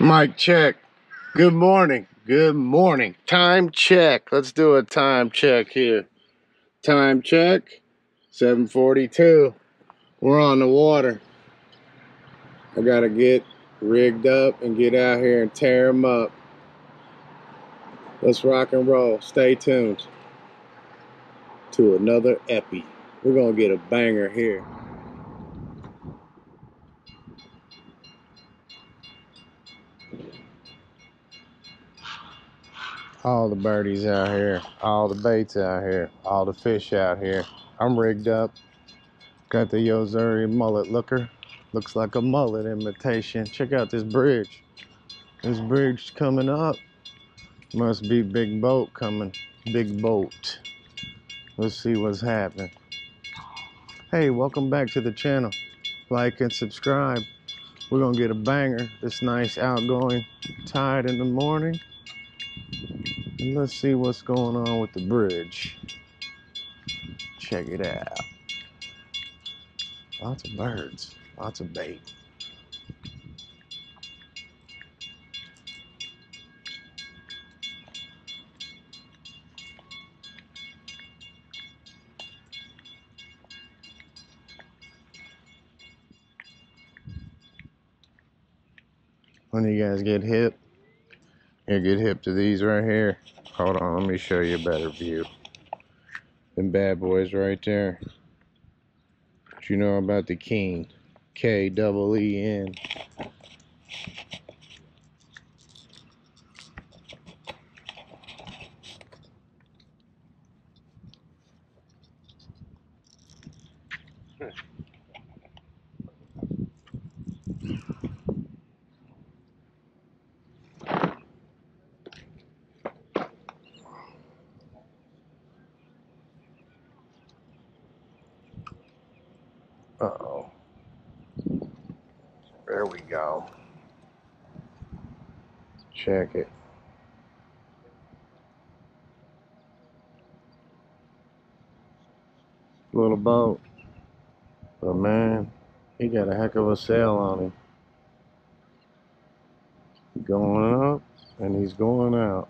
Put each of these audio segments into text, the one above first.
Mic check. Good morning. Good morning. Time check. Let's do a time check here. Time check. 742. We're on the water. I gotta get rigged up and get out here and tear them up. Let's rock and roll. Stay tuned to another epi. We're gonna get a banger here. All the birdies out here, all the baits out here, all the fish out here. I'm rigged up. Got the Yo-Zuri mullet looker. Looks like a mullet imitation. Check out this bridge. This bridge coming up. Must be big boat coming. Big boat. Let's see what's happening. Hey, welcome back to the channel. Like and subscribe. We're gonna get a banger. This nice outgoing tide in the morning. Let's see what's going on with the bridge. Check it out. Lots of birds, lots of bait. When you guys get hip, you get hip to these right here. Hold on, let me show you a better view. Them bad boys right there. What you know about the King? K double E N. Uh-oh. There we go. Check it. Little boat. But man, he got a heck of a sail on him. Going up and he's going out.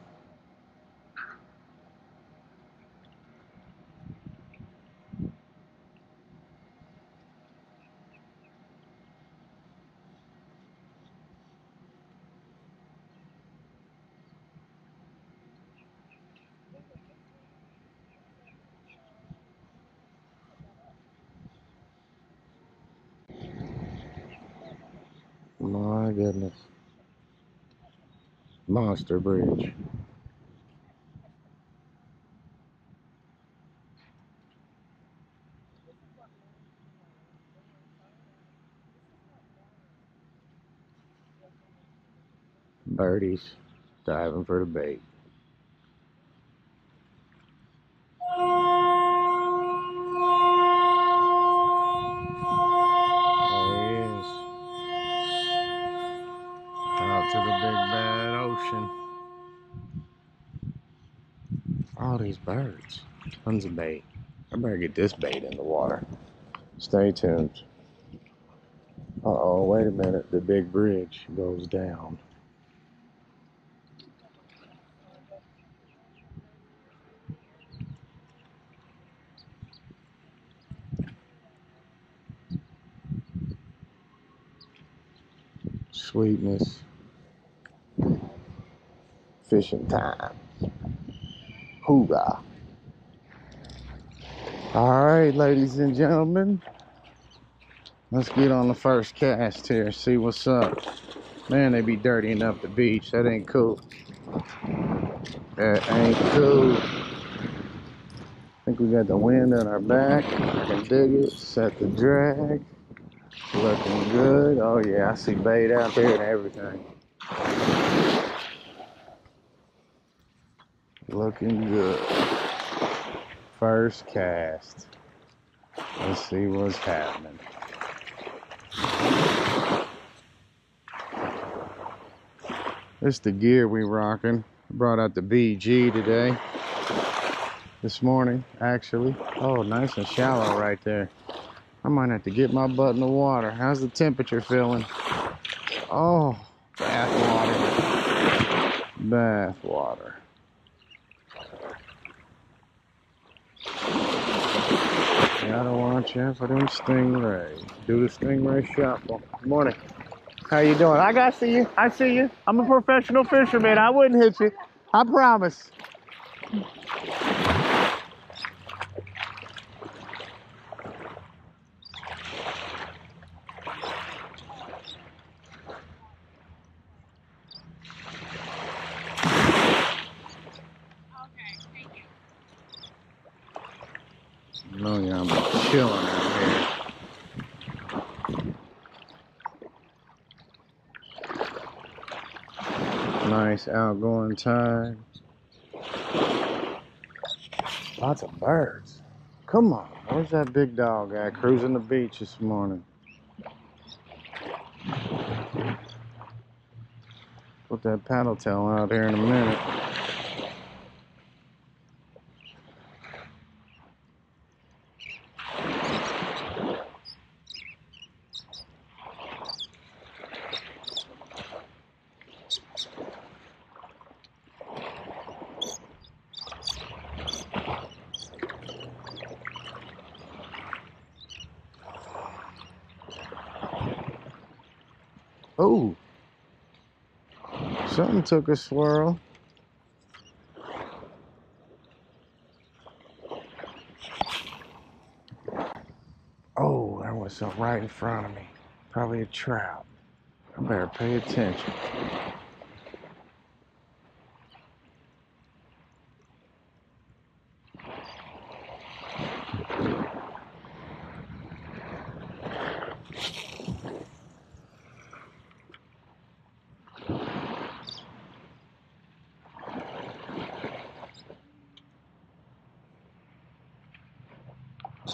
My goodness. Monster Bridge. Birdies diving for the bait. There he is. Out to the big ocean. All these birds. Tons of bait. I better get this bait in the water. Stay tuned. Uh oh, wait a minute. The big bridge goes down. Sweetness. Fishing time. Hoorah. All right, ladies and gentlemen. Let's get on the first cast here, see what's up. Man, they be dirtying up the beach. That ain't cool. That ain't cool. I think we got the wind at our back. I can dig it. Set the drag. Looking good. Oh yeah, I see bait out there and everything. Looking good. First cast. Let's see what's happening. This the gear we rocking. Brought out the BG today. This morning, actually. Oh, nice and shallow right there. I might have to get my butt in the water. How's the temperature feeling? Oh, Bath water. Bath water. Gotta watch out for them stingrays. Do the stingray shuffle. Good morning. How you doing? I got to see you. I see you. I'm a professional fisherman. I wouldn't hit you. I promise. Okay, thank you. No, yeah, I'm chilling out here. Nice outgoing tide. Lots of birds. Come on, where's that big dog at cruising the beach this morning? Put that paddle tail out here in a minute. Oh, something took a swirl. Oh, there was something right in front of me. Probably a trout. I better pay attention.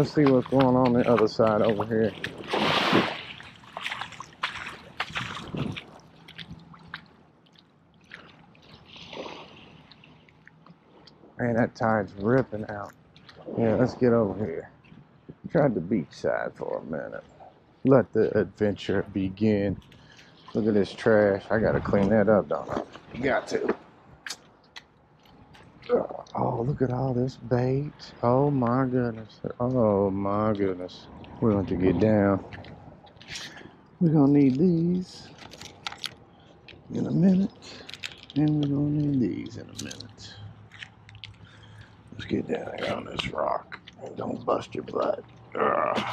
Let's see what's going on the other side over here. Man, that tide's ripping out. Yeah, let's get over here. Tried the beach side for a minute. Let the adventure begin. Look at this trash. I gotta clean that up, don't I? You got to. Oh, look at all this bait. Oh my goodness. Oh my goodness. We're going to get down. We're going to need these in a minute. And we're going to need these in a minute. Let's get down here on this rock. And don't bust your butt. Ugh.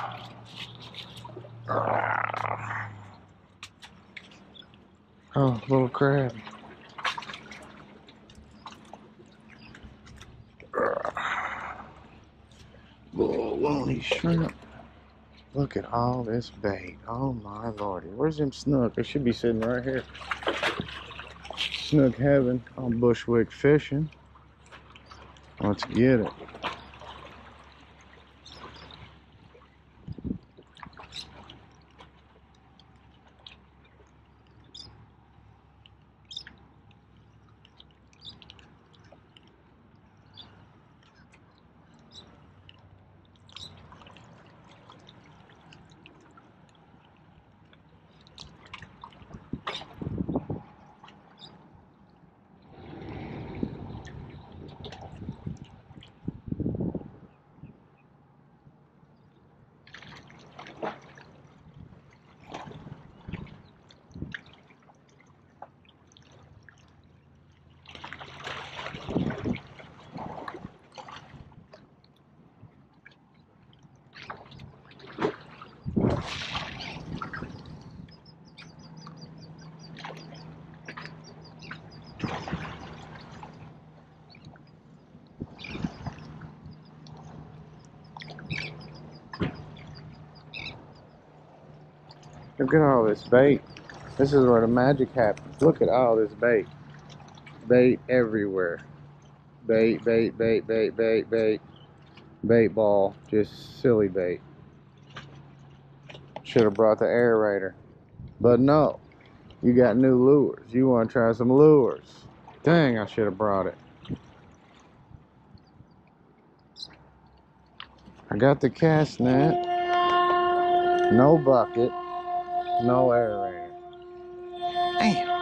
Ugh. Oh, little crab. Baloney shrimp. Look at all this bait. Oh my lordy. Where's them snook? They should be sitting right here. Snook heaven on Bushwick fishing. Let's get it. Look at all this bait. This is where the magic happens. Look at all this bait. Bait everywhere. Bait, bait, bait, bait, bait, bait. Bait ball. Just silly bait. Should have brought the aerator. But no. You got new lures. You want to try some lures. Dang, I should have brought it. I got the cast net. No bucket. No aerator. Damn.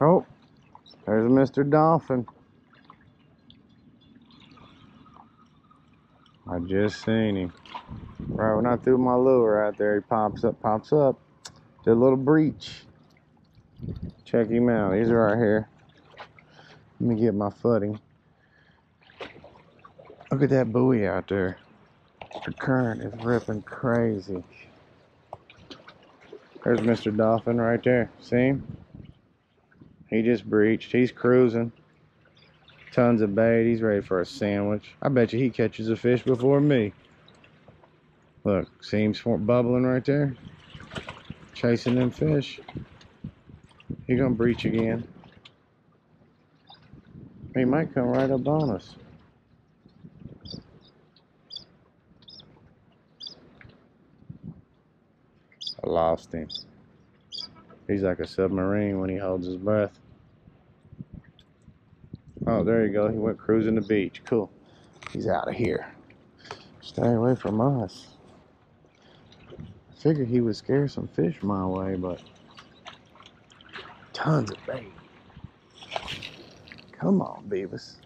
Oh, there's Mr. Dolphin. I just seen him. Right when I threw my lure out there, he pops up, pops up. Did a little breach. Check him out. He's right here. Let me get my footing. Look at that buoy out there. The current is ripping crazy. There's Mr. Dolphin right there. See him? He just breached. He's cruising. Tons of bait. He's ready for a sandwich. I bet you he catches a fish before me. Look, see him bubbling right there? Chasing them fish. He gonna breach again. He might come right up on us. I lost him. He's like a submarine when he holds his breath. Oh, there you go. He went cruising the beach. Cool. He's out of here. Stay away from us. I figured he would scare some fish my way, but tons of bait. Come on, Beavis.